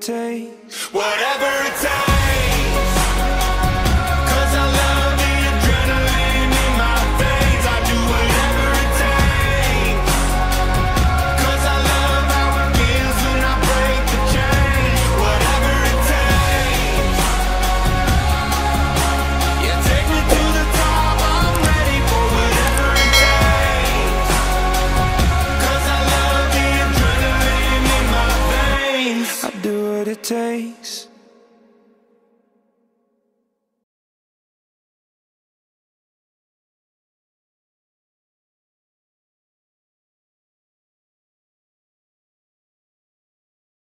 take. Whatever it takes.